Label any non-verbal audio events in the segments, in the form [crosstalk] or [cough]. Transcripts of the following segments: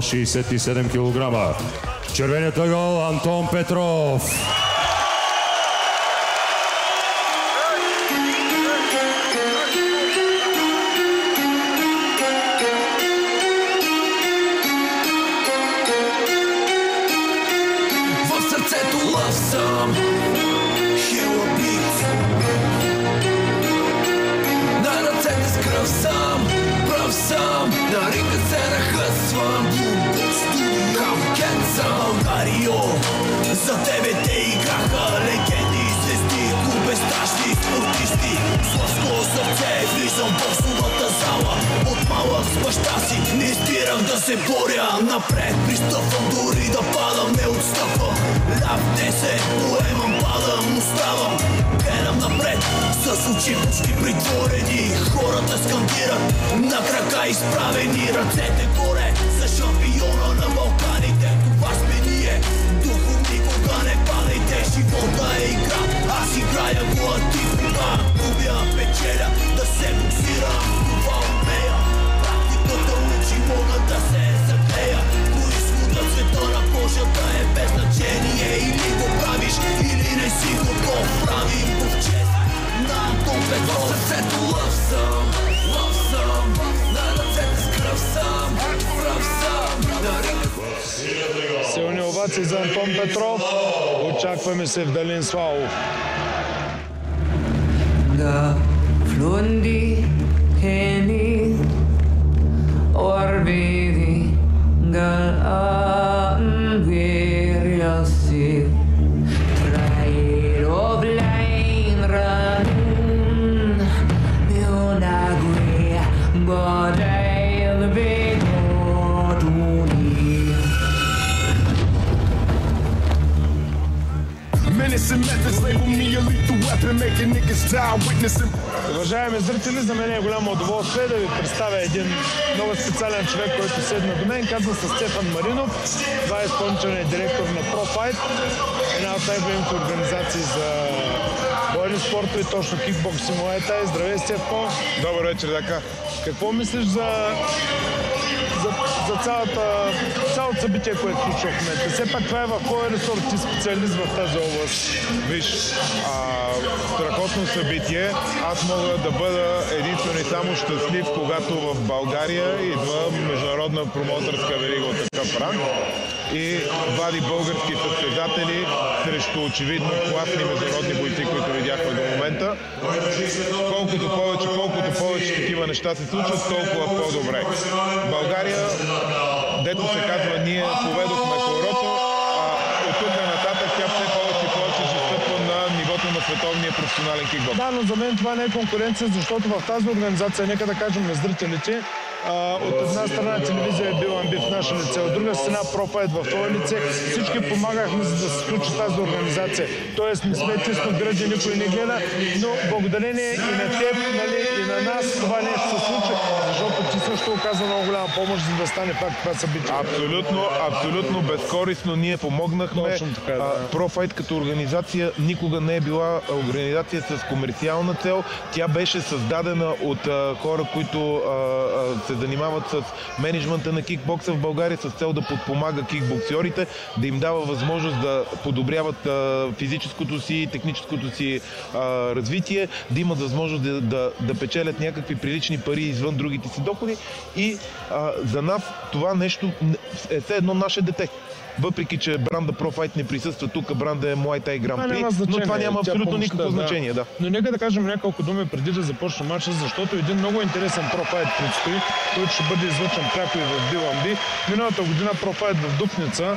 67 кг. Червеният ъгъл Антон Петров. Съм На ринга се нахъсвам Камкен съм Дарио За тебе те играха Легенди и звезди Безстрашни спортисти С сърце Влизам боксовата зала От малък с баща си Не спирам да се боря. Напред пристъпвам дори да падам Не отстъпвам. Ляв 10 Поемам, падам, оставам. Гледам напред С очи почти притворени. Хората скандират На крака изправени Ръцете горе Очакваме се в Далин Славов. Flundi heni orbidi gal Menacing methods label me a lethal weapon, making niggas die witnessing. Уважаеми зрители, за мен е голямо удоволствие да ви представя един много специален човек, който седна до мен. Казва се Стефан Маринов. Това е изпълнителният директор на ProFight, една от най-големите организации за бойни спортове, точно кикбокс и муайтай. Здравей, Стефко! Добър вечер, така. Какво мислиш за, за, цялата, цялото събитие, което случва в момента? Все пак това е в кой ресор ти специалист в тази област? Виж, а, страхотно събитие. Аз мога да бъда единствено и само щастлив, когато в България идва международна промотърска верига от такъв ранг и вади български състезатели срещу очевидно класни международни бойци, които видяхме до момента. Колкото повече, колкото повече такива неща се случват, толкова по-добре. България, дето се казва, ние поведохме хорото, а от тук нататък тя все повече и повече ще стъпва на нивото на световния професионален кикбокс. Да, но за мен това не е конкуренция, защото в тази организация, нека да кажем на зрителите, от една страна телевизия е била амбит в наше лице, от друга страна профайт в това лице. Всички помагахме за да се случи тази организация. Тоест не сме тисно гръди, никой не гледа, но благодарение и на теб, нали, и на нас това нещо се случи, защото ти също оказа много голяма помощ, за да стане пак това събитие. Абсолютно, абсолютно безкорисно ние помогнахме. Точно така, да. Профайт като организация никога не е била организация с комерциална цел. Тя беше създадена от а, хора, които а, а, се занимават с менеджмента на кикбокса в България с цел да подпомага кикбоксерите, да им дава възможност да подобряват физическото си, техническото си развитие, да имат възможност да, да, да печелят някакви прилични пари извън другите си доходи. И за нас това нещо е все едно наше дете. Въпреки, че бранда Профайт не присъства тук, бранда е Muay Thai Grand Prix, но това няма абсолютно помощта, никакво да. значение. Да. Но нека да кажем няколко думи преди да започне матча, защото един много интересен профайт предстои, който ще бъде излъчен пряко и в Биламби. Миналата година профайт в Дупница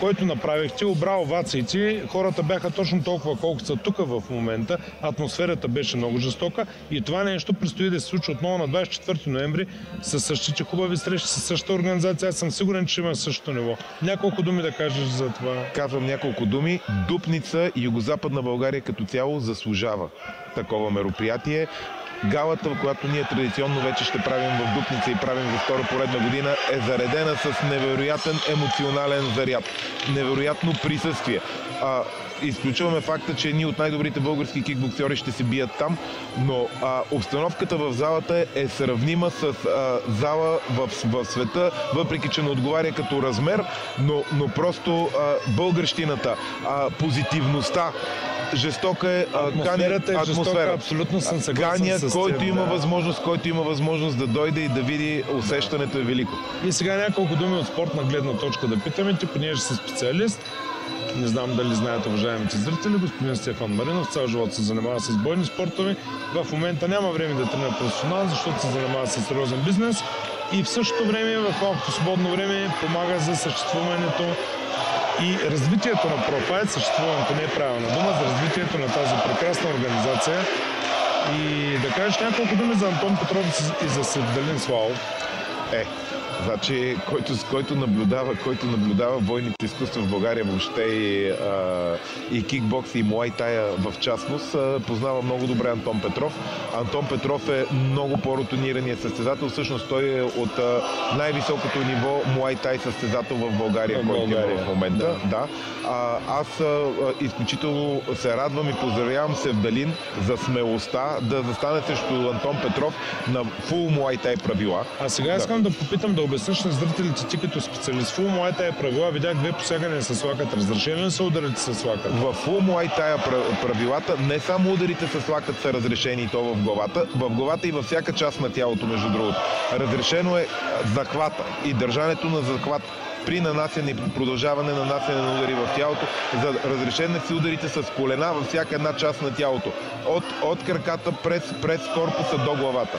който направихте, обра овациите. Хората бяха точно толкова, колкото са тук в момента. Атмосферата беше много жестока и това нещо предстои да се случи отново на 24 ноември с същите хубави срещи, с същата организация. Аз съм сигурен, че има същото ниво. Няколко думи да кажеш за това. Казвам няколко думи. Дупница и Югозападна България като цяло заслужава такова мероприятие. Галата, която ние традиционно вече ще правим в Дупница и правим за втора поредна година, е заредена с невероятен емоционален заряд, невероятно присъствие. А, изключваме факта, че едни от най-добрите български кикбоксери ще се бият там, но а, обстановката в залата е сравнима с а, зала в, в света, въпреки че не отговаря като размер, но, но просто а, българщината, а, позитивността, жестока е Атмосферата е жестока, абсолютно съм съгласен Каня, с който теб, има да. възможност, който има възможност да дойде и да види, усещането е велико. И сега няколко думи от спортна гледна точка да питаме, ти понеже си специалист. Не знам дали знаят уважаемите зрители, господин Стефан Маринов цял живот се занимава с бойни спортове. В момента няма време да тренира професионално, защото се занимава с сериозен бизнес. И в същото време, в малкото свободно време, помага за съществуването и развитието на Профайт, съществуването не е правилна дума, за развитието на тази прекрасна организация. И да кажеш няколко думи за Антон Петров и за Севдалин Славов. Е, значи, който, който наблюдава, който наблюдава бойните изкуства в България въобще и, а, и кикбокс и муай тая в частност, а, познава много добре Антон Петров. Антон Петров е много по-рутинирания състезател. Всъщност той е от а, най-високото ниво муай тай състезател в България, В който България, в момента. Да. А, аз а, а, изключително се радвам и поздравявам Севдалин за смелостта да застане срещу Антон Петров на фул муай тай правила. А сега Да. искам да попитам, да обясниш на зрителите ти като специалист. Фул моята е правила, видях две посягания с лакът. Разрешени ли са ударите с лакът? В муай тая пра- правилата не само ударите с лакът са разрешени и то в главата, в главата и във всяка част на тялото, между другото. Разрешено е захвата и държането на захват при нанасяне продължаване на нанасяне на удари в тялото. За разрешени са ударите с колена във всяка една част на тялото. От, от краката през, през корпуса до главата.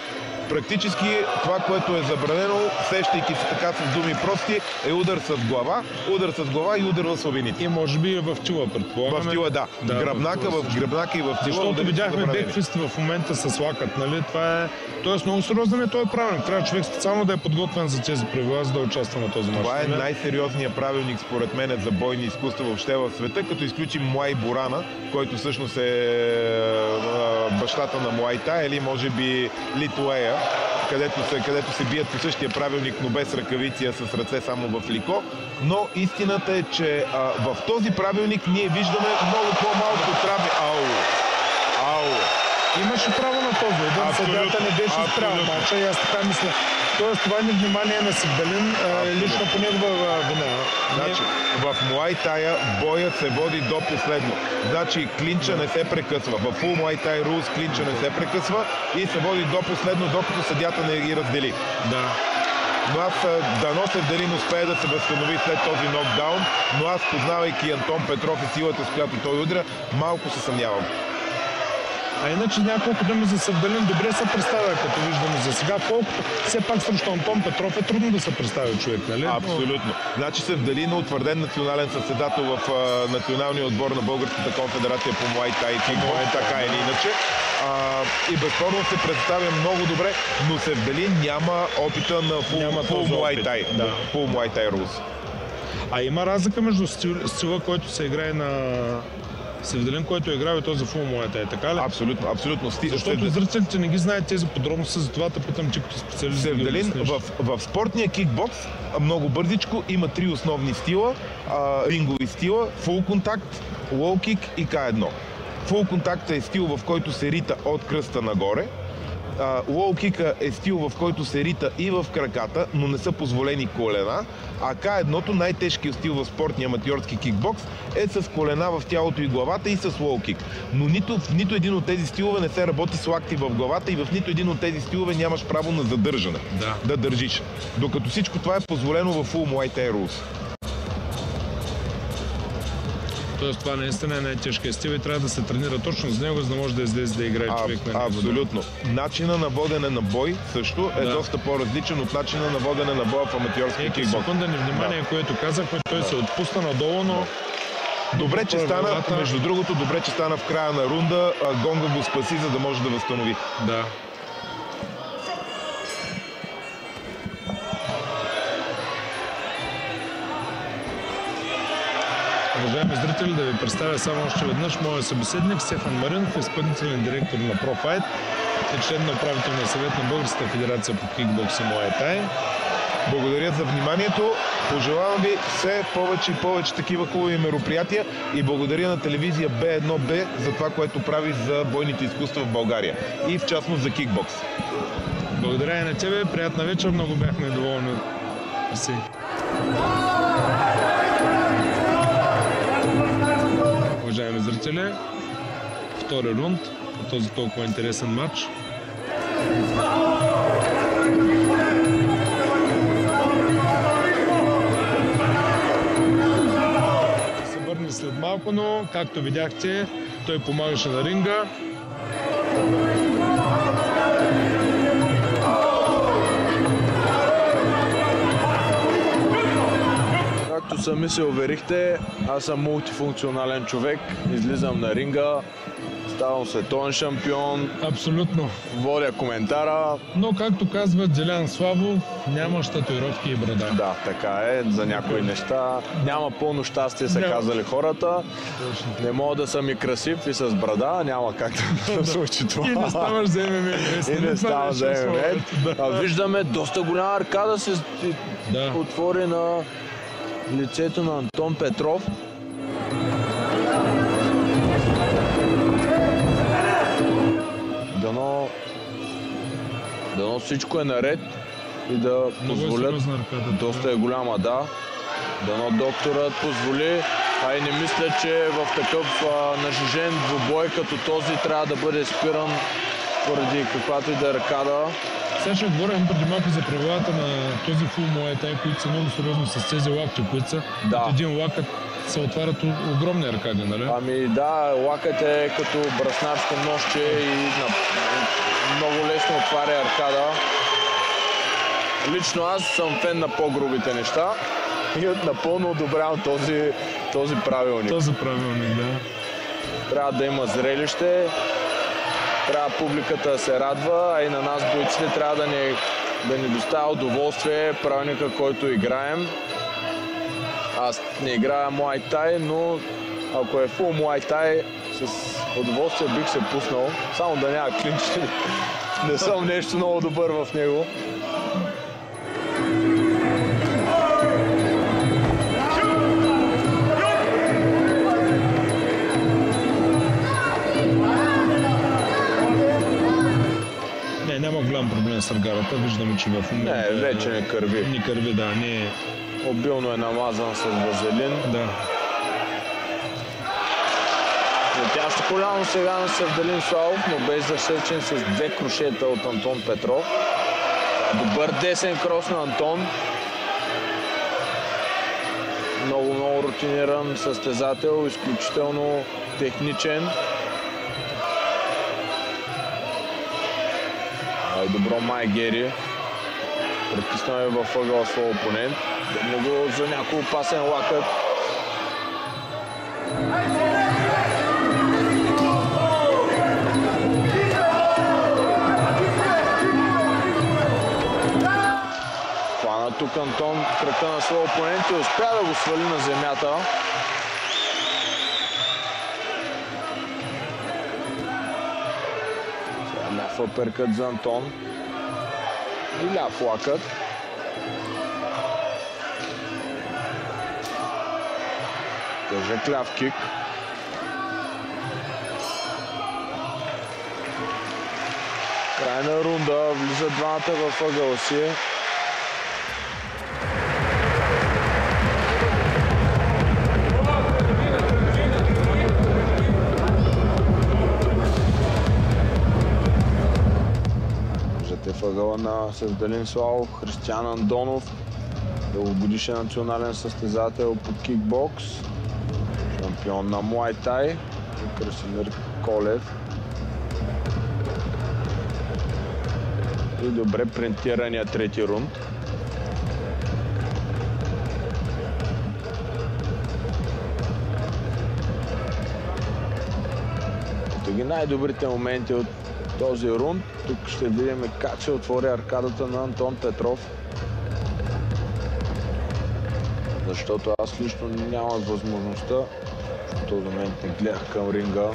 Практически това, което е забранено, сещайки се така с думи прости, е удар с глава, удар с глава и удар в слабините. И може би в тила, предполагаме. В тила, да. Да, в гръбнака, в, също. гръбнака и в тила. Защото видяхме бекфисти в момента с лакът, нали? Това е... Тоест много сериозен е този правилник. Трябва човек специално да е подготвен за тези правила, за да участва на този мач. Това е нали? Най-сериозният правилник, според мен, за бойни изкуства въобще в света, като изключим Муай Бурана, който всъщност е бащата на Муай Тай, или може би Литуея, където се, където се бият по същия правилник, но без ръкавици, а с ръце само в лико. Но истината е, че а, в този правилник ние виждаме много по-малко травми. Ау! Ау! Имаше право на този удар. Съдята не беше спрял мача и аз така мисля. Тоест това невнимание на Севдалин е лично по негова вина. Значи, в Муай Тая боят се води до последно. Значи, клинча не се прекъсва. В Full Muay Thai Rules клинча не се прекъсва и се води до последно, докато съдята не ги раздели. Да. Но аз дано Севделин успее да се възстанови след този нокдаун, но аз познавайки Антон Петров и силата, с която той удря, малко се съмнявам. А иначе няколко думи за Севдалин добре се представя, като виждаме за сега. Колкото все пак срещу Антон Петров е трудно да се представи човек, нали? Абсолютно. Значи Севдалин е утвърден национален съседател в а, националния отбор на Българската конфедерация по Муай Тай и Кикбокс, така или иначе. А, и безспорно се представя много добре, но Севдалин няма опита на фул, Няма фул този Муай опит, Тай. да. Фул Муай Тай Рус. А има разлика между стил, стила, който се играе на Севдалин, който е играл и този фул моята е така ли? Абсолютно, абсолютно. Сти- Защото Севдалин- зрителите не ги знаят тези подробности, затова те питам, че като специалист обясниш. в, в спортния кикбокс много бързичко има три основни стила. А, рингови стила, фул контакт, лоу кик и К1. Фул контакт е стил, в който се рита от кръста нагоре. Лоу кика е стил, в който се рита и в краката, но не са позволени колена. А К1, най-тежкият стил в спортния аматьорски кикбокс, е с колена в тялото и главата и с лоу кик. Но нито, в нито един от тези стилове не се работи с лакти в главата и в нито един от тези стилове нямаш право на задържане. Да. Да държиш. Докато всичко това е позволено в Full Muay Thai Rules. Тоест това наистина е най-тежкият стил и трябва да се тренира точно с него, за да може да излезе да играе А, човек на него. абсолютно. Начина на водене на бой също е Да. доста по-различен от начина на водене на боя в аматьорски Ето кикбокс. секунда ни внимание, което казахме, той се отпусна надолу, но Добре, че стана, Правилата. между другото, добре, че стана в края на рунда. Гонга го спаси, за да може да възстанови. да. Уважаеми зрители, да ви представя само още веднъж моя събеседник Стефан Маринов, изпълнителен директор на Профайт. е член на управителния съвет на Българската федерация по кикбокс и Муайтай. Благодаря за вниманието. Пожелавам ви все повече и повече такива хубави мероприятия и благодаря на телевизия B1B за това, което прави за бойните изкуства в България и в частност за кикбокс. Благодаря и на тебе. Приятна вечер. Много бяхме доволни. Мерси. Уважаеми зрители, втори рунд по този толкова интересен матч. Се върне след малко, но както видяхте, той помагаше на ринга. Както сами се уверихте, аз съм мултифункционален човек. Излизам на ринга, ставам световен шампион, Абсолютно. водя коментара. Но както казва Делян Славов, нямаш татуировки и брада. Да, така е, за някои неща. Няма пълно щастие, са Няма. казали хората. Не мога да съм и красив и с брада, няма как да [laughs] се случи това. И не ставаш за ММА. И не става за ММА. А виждаме доста голяма аркада се Да. отвори на лицето на Антон Петров. Дано, дано всичко е наред и да е позволят. Доста е голяма, да. Дано докторът позволи. А и не мисля, че в такъв а, нажежен двубой като този трябва да бъде спиран поради каквато и да е аркада. Сега ще говорим преди малко за правилата на този фул Muay които са много сериозни с тези лакти, които са. Да. От един лакът се отварят огромни аркади, нали? Ами да, лакът е като браснарско нощче и на... много лесно отваря аркада. Лично аз съм фен на по-грубите неща и напълно одобрявам този, този правилник. Този правилник, да. Трябва да има зрелище, трябва публиката да се радва, а и на нас бойците трябва да ни, да ни доставя удоволствие правилника, който играем. Аз не играя Muay Thai, но ако е фул Muay Thai, с удоволствие бих се пуснал. Само да няма клинчи. [laughs] Не съм нещо много добър в него. Голям проблем с аргарата. Виждаме, че в момента... Не, вече не кърви. Ни кърви, да. Не е... Обилно е намазан с вазелин. Да. Летящо коляно сега на Севдалин Славов, но без засечен с две крушета от Антон Петров. Добър десен крос на Антон. Много, много рутиниран състезател, изключително техничен. Добро май Гери. Притиснаме във ъгъла своя опонент. Да го за някой опасен лакът. Тук Антон крака на своя опонент и успя да го свали на земята. Ляв апъркът за Антон. И ляв лакът. Тежък ляв кик. Крайна рунда, влизат двамата в ъгъла си. Въгъла на Севдалин Славов, Християн Андонов, дългогодишен национален състезател по кикбокс, шампион на Муай Тай и Красимир Колев. И добре принтирания трети рунд. Ги най-добрите моменти от този рунд. Тук ще видим как се отвори аркадата на Антон Петров. Защото аз лично нямах възможността. В този момент не гледах към ринга.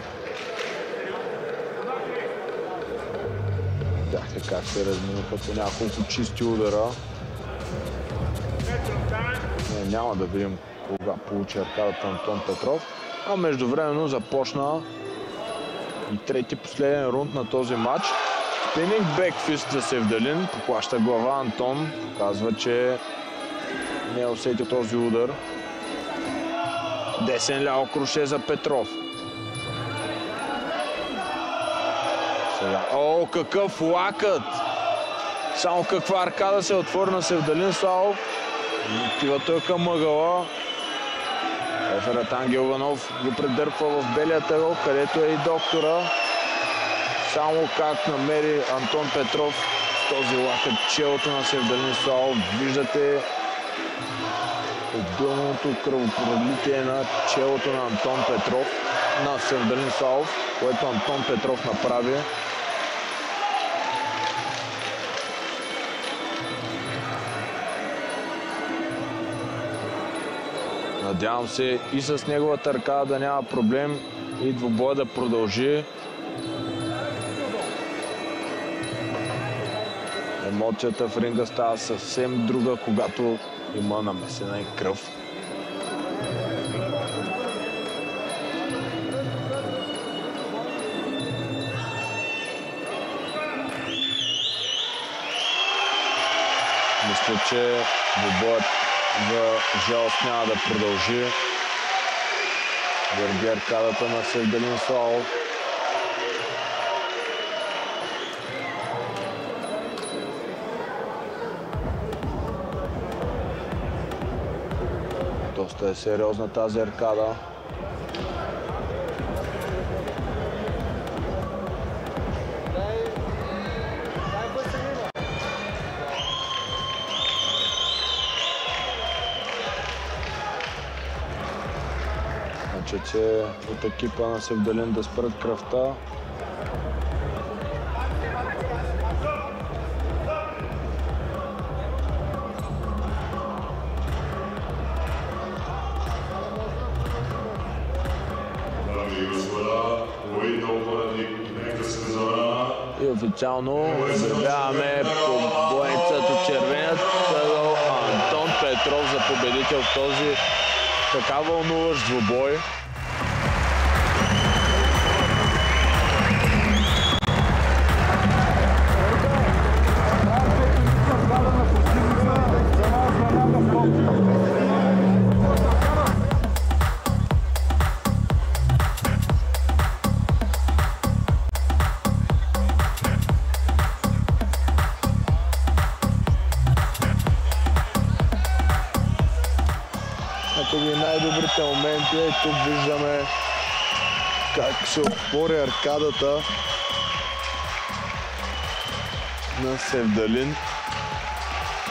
как се разминаха по няколко чисти удара. Не, няма да видим кога получи аркадата Антон Петров. А междувременно започна трети последен рунд на този матч. Спининг бекфист за Севдалин. Поплаща глава Антон. Казва, че не е усетил този удар. Десен ляво круше за Петров. Сега. О, какъв лакът! Само каква аркада се отвори на Севдалин Славов. Отива той към мъгъла. Реферът Ангел Иванов го предърпва в белия тъгъл, където е и доктора. Само как намери Антон Петров този лакът челото на Севдалин Славов. Виждате обилното кръвопролитие на челото на Антон Петров, на Севдалин Славов, което Антон Петров направи. Надявам се и с неговата ръка да няма проблем и двобоя да продължи. Емоцията в ринга става съвсем друга, когато има намесена и кръв. Мисля, че двобоят за жалост няма да продължи. Върби аркадата на Севдалин Славов. Доста е сериозна тази аркада. Значи, че от екипа на Севдалин да спрат кръвта. И официално обявяваме побойницата от червеният Антон Петров за победител в този така вълнуващ двубой. Ето ги най-добрите моменти. Е, тук виждаме как се отвори аркадата на Севдалин.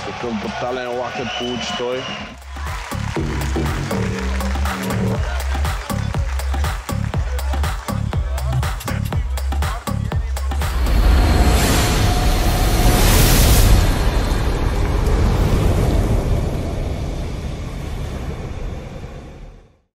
Такъв брутален лакът получи той.